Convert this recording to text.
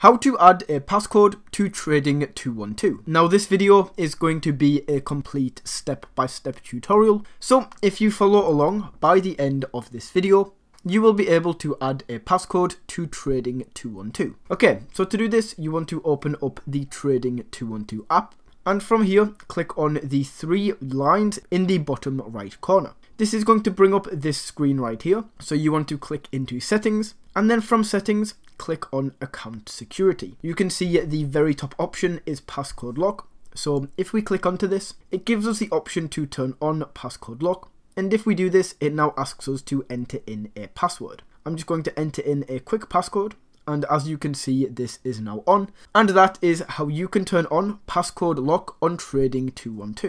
how to add a passcode to Trading 212. Now this video is going to be a complete step-by-step -step tutorial, so if you follow along by the end of this video, you will be able to add a passcode to Trading 212. Okay, so to do this, you want to open up the Trading 212 app, and from here, click on the three lines in the bottom right corner. This is going to bring up this screen right here, so you want to click into settings, and then from settings, click on account security. You can see the very top option is passcode lock. So if we click onto this, it gives us the option to turn on passcode lock. And if we do this, it now asks us to enter in a password. I'm just going to enter in a quick passcode. And as you can see, this is now on. And that is how you can turn on passcode lock on Trading 212.